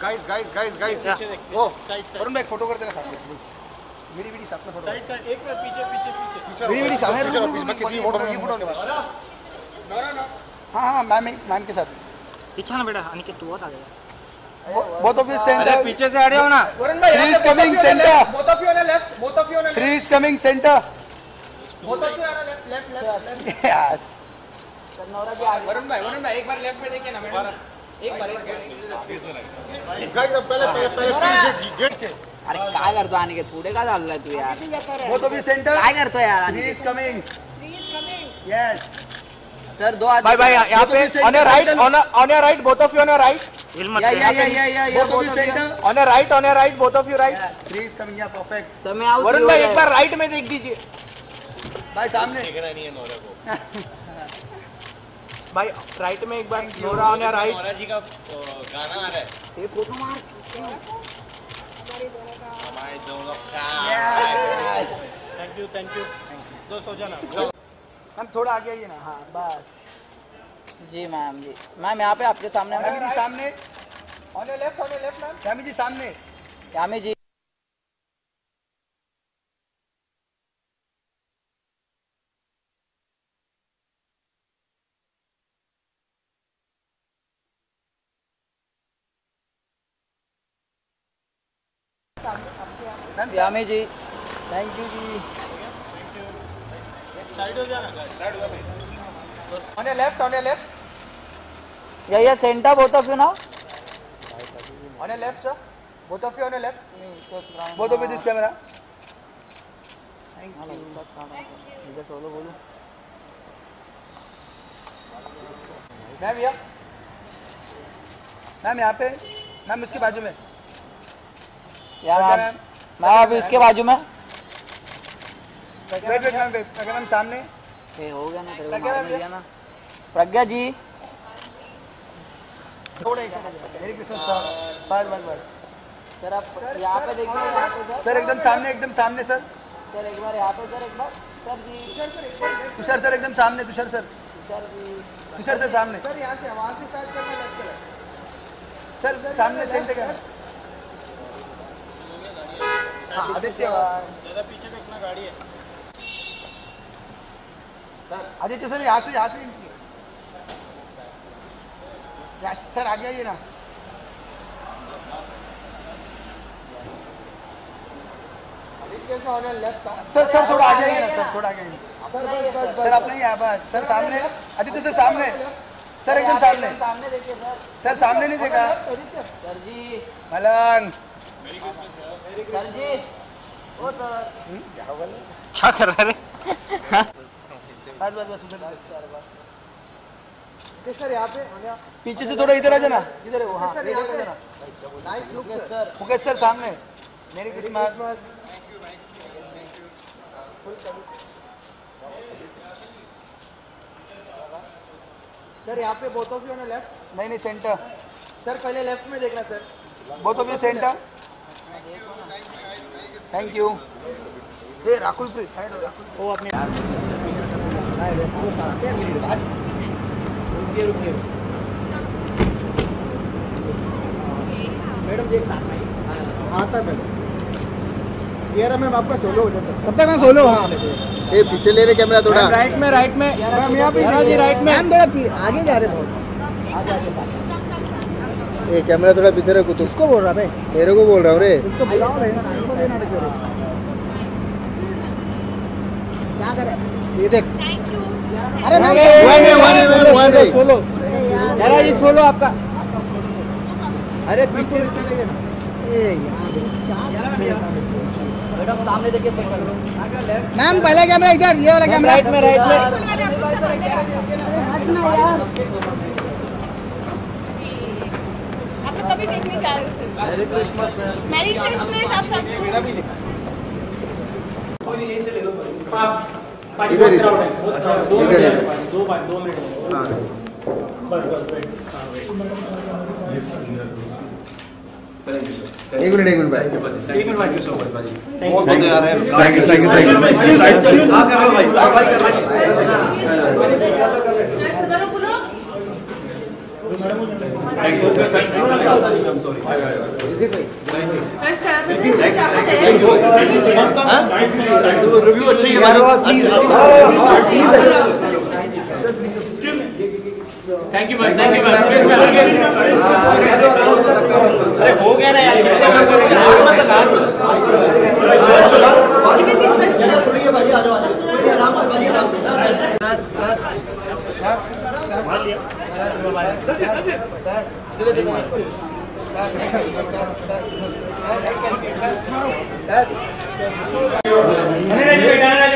Guys guys guys guys ओ वरुण भाई photo कर देना साथ में प्लीज़ मेरी वीडियो साथ में फ़ोटो साइड साइड एक मिनट पीछे पीछे पीछे मेरी वीडियो साथ में रुक मैं किसी फ़ोटो नहीं फ़ोटो नहीं हाँ हाँ मैम मैम के साथ पीछे ना बेटा अनिकेत तू बहुत आ गया both of you center पीछे से हटे हो ना। वरुण भाई three is coming center. both of you on the left both of you on the three is coming center. Right both of you right yeah yeah on right on right both of you right coming Varun. भाई एक बार right में देख दीजिए। भाई सामने। नहीं है Nora को। भाई राइट में एक बार Nora on your right Nora ji का गाना आ रहा है। ये फ़ोटो मार। हमारे दोनों का। Yes thank you thank you दोस्त हो जाना। मैम थोड़ा आगे आइए ना। हाँ बस। जी मैम जी। मैम यहाँ पे आपके सामने यामी जी सामने। On your left on your left ma'am Yami ji सामने। Yami ji. Ma'am ji thank you ji on your left on left yeah yeah centre both of you ना on left sir both of you on your left. Both of you this camera. ठीक है solo बोलो ma'am भैया ma'am यहाँ पे. Ma'am इसके बाजू में. या क्या मैम मैं अभी इसके बाजू में। वेट वेट मैम मैम सामने। ये हो गया ना तेरे को प्रज्ञा मार दिया ना। प्रज्ञा जी। थोड़ा सर बस बस बस। सर आप यहाँ पे देखिए यहाँ पे सर। सर एकदम सामने एकदम सामने सर। सर एक बार यहाँ पे सर एक बार। सर जी। तुषार सर एकदम सामने तुषार सर। जी। तुषार सर सामने। सर यहाँ से वहाँ से स्टार्ट करना कलर सर सामने सेंटर का हाँ, आदित्य सर आदित्य सर यहाँ से यहाँ से है। सर आगे आइए ना। सर सर थोड़ा आगे आइए ना सर थोड़ा आगे सर बस बस सर अपने ही यहाँ बस। सर सामने। आदित्य सर सामने। सर एकदम सामने। सामने देखिए सर। सर सामने नहीं देखा। सर जी। मलंग। सर जी ओ सर। क्या कर रहा है बस बस बस बस। सर यहाँ पे पीछे से थोड़ा इधर आ जाना। इधर है वो हाँ सर यहाँ पे। Nice look sir. Mukesh sir सामने। मेरी क्रिसमस सर यहाँ पे both of you on left नहीं नहीं सेंटर सर पहले लेफ़्ट में देखना sir both of you centre thank you ये राकुल प्लीज़ साइड हो राकुल वो अपने आता है ये रहा मैम आपका सोलो हो जाता कब तक मैम सोलो हाँ। ये पीछे ले रहे कैमरा थोड़ा। राइट में राइट में। मैम यहाँ पे जी राइट में। मैम थोड़ा आगे जा रहे बहुत। ये कैमरा थोड़ा पीछे रखो तू। बोल रहा भाई? तेरे को बोल रहा हूँ रे। तो क्या करे ये देख अरे मैम सोलो जरा जी सोलो आपका अरे पीछे मैडम सामने देखिए मैम पहला कैमरा इधर ये वाला कैमरा राइट में राइट में। आप कभी देखने जा रहे हो मैरी क्रिसमस मैरी क्रिसमस आप सबको इधर इधर एक मिनट एक मिनट भाई। एक minute thank you so much भाई बहुत बहुत यार है। Thank you thank you thank you हाँ कर लो भाई। हाँ भाई कर लो। रिव्यू अच्छा ही थैंक यू भाई थैंक यू अरे हो गया ना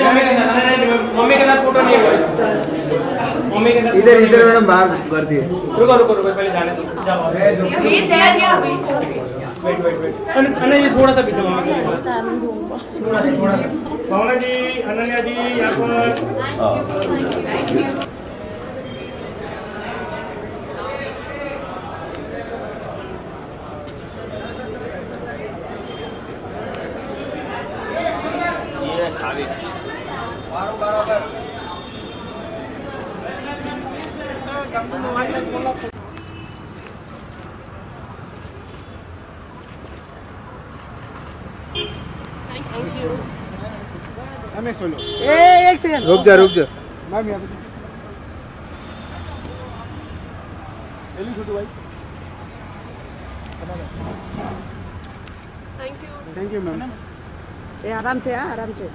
मम्मी के साथ फ़ोटो नहीं मम्मी के साथ इधर इधर मैडम बाहर कर दिए। रुको रुको रुको पहले जाने दो। जाओ। ये there, yeah, wait. Wait wait wait Ananya ये थोड़ा सा पीछे मामा थोड़ा सा थोड़ा सा। भावना जी अनन्या जी यहाँ पर Thank you. मैम एक सुनो ए एक सेकंड रुक जा रुक जा. मैम यहाँ पे एली छोटू भाई. Thank you. Thank you ma'am ए आराम से हाँ आराम से.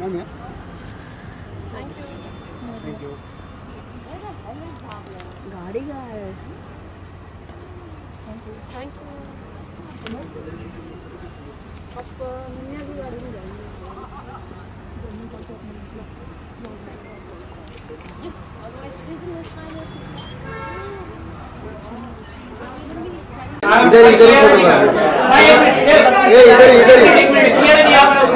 मैम यहाँ Thank you. थैंक यू गाड़ी का है. Thank you. आप नन्या की गाड़ी में जाएँगे इधर इधर ही। फ़ोटो इधर इधर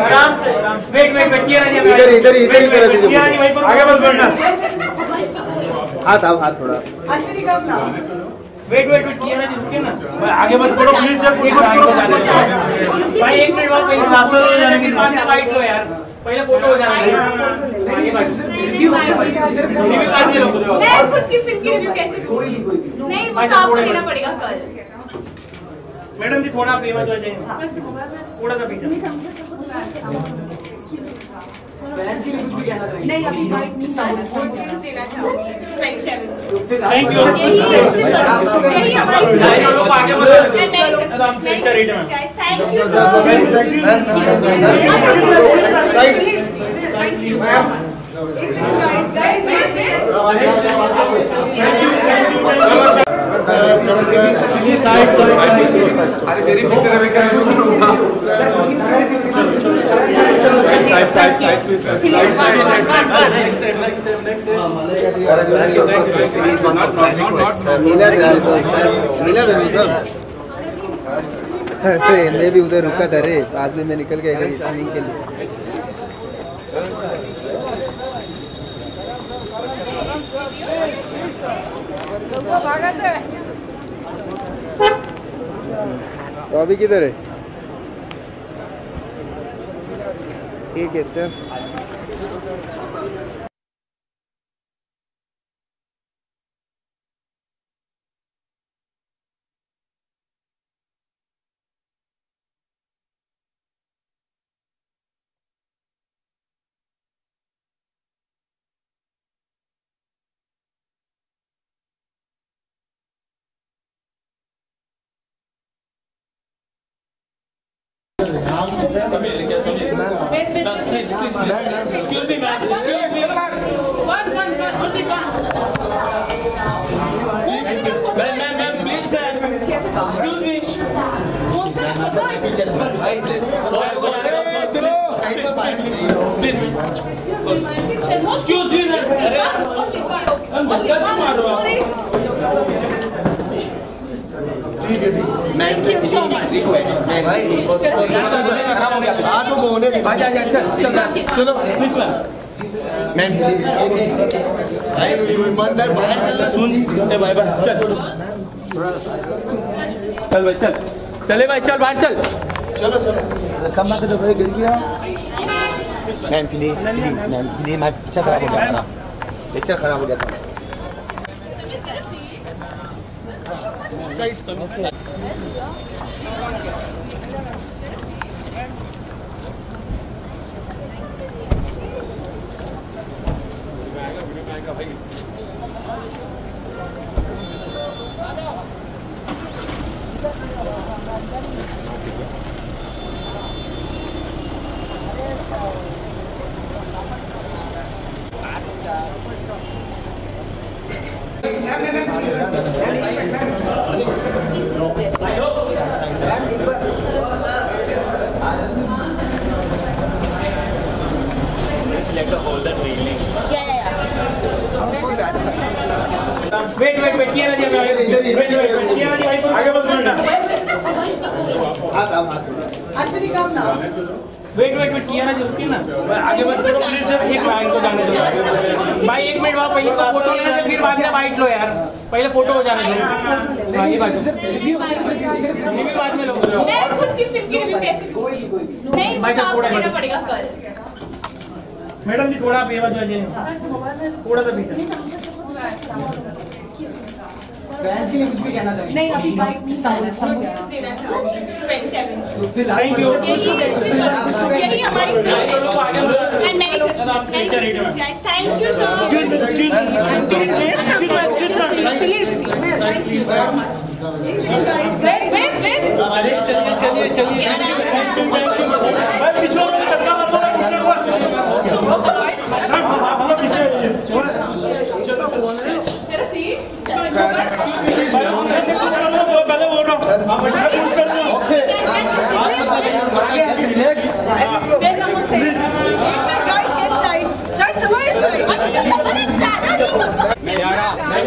आराम से वेट वेट वेट इधर इधर इधर ही करा दीजिए आगे बस बढ़ना हाथ आओ हाथ थोड़ा। वेट वेट वेट किया नहीं रुकिए ना। आगे मत बढ़ो प्लीज़ जब एक मिनट भाई एक मिनट बाद पहले रास्ते में जाने के बाद लाइट लो यार। पहले फ़ोटो हो जाना लो मैं खुद की फ़िल्म की रिव्यू कैसे दूँगी नहीं वो तो आपको देना पड़ेगा कल। मैडम जी थोड़ा प्रेमा जो जाए थोड़ा सा पीछे। नहीं अभी वाइट नहीं देना चाहूँगी 27 थैंक यू यही यही हमारी लोग आगे बढ़ो मैं नहीं आराम से अच्छा रेट में थैंक यू अरे मेरी पिक्चर अभी क्या रिव्यू करूँगा अरे मैं भी उधर रुका था रे बाद में मैं निकल गया इधर स्विमिंग के लिए तो अभी किधर है ठीक है चल। Excuse me, ma'am. Excuse me. One, one, one, only one. Ma'am, ma'am, ma'am, please stand. Excuse me. Please. Excuse me, ma'am. Excuse me, ma'am. Only one. Thank you so much. हाँ तो मोहने चलो मैम बाहर चल सुन। ए भाई भाई चल। चल भाई चल। चले भाई चल बाहर चल। चलो चलो। कम बात तो गिर गया। Ma'am please please ma'am please मैं पिक्चर खराब हो गया था। पिक्चर खराब हो गया था। Right, sir. Yeah, yeah, yeah. Wait wait wait किया ना जी वेट वेट वेट किया ना जी भाई आगे मत बढ़ना वेट वेट वेट किया ना जी रुकिए ना। आगे मत बढ़ो प्लीज़ जब एक लाइन को जाने दो। भाई एक मिनट वहाँ पहले फ़ोटो लेना तो फिर बाद में बाइट लो यार। पहले फ़ोटो हो जाने दो। ये बात ये भी बाद में लो। मैं खुद की फ़िल्म की रिव्यू कैसे नहीं भाई थोड़ा देना पड़ेगा कल। मैडम जी थोड़ा आप ये बात जो है थोड़ा सा पीछे नहीं अभी बाइक मिस देना चाहूँगी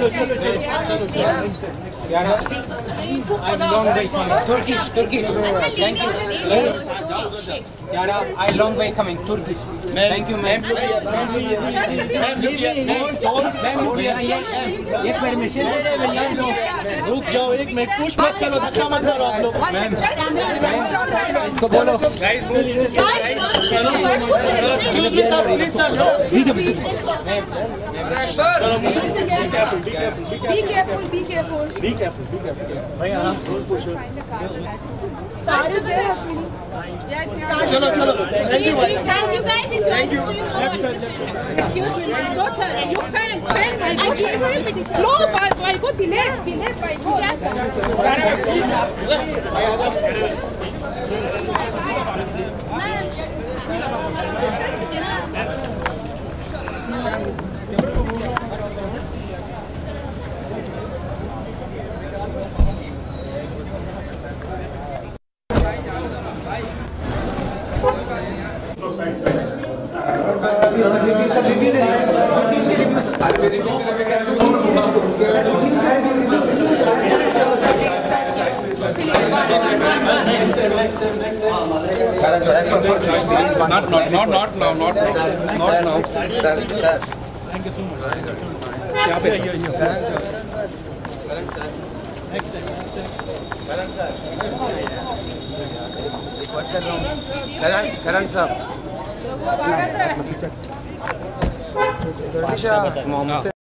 27 थैंक यू यही यही हमारी and merry Christmas guys thank you सो चलिए चलिए चलिए Turkish, Turkish. Thank you. Yara, I long way coming. Turkish. Thank you, ma'am. ये परमिशन दे रहे भैया लोग रुक जाओ एक मिनट पुश मत करो धक्का मत करो आप लोग इसको बोलो Be careful, be careful. Be careful be careful भाई आराम से push Car is there, Ashwini. चलो चलो थैंक यू भाई Thank you guys. Enjoy this film. Excuse me, my daughter. You can, can, my daughter. No, but I go delete, delete next time, next time. Not, not, not, not, not not, not not Thank you so much. Thank you so much. Yeah. Karan sir. Next time, next time. Karan sir. Karan, Karan sir. Tisha, mom.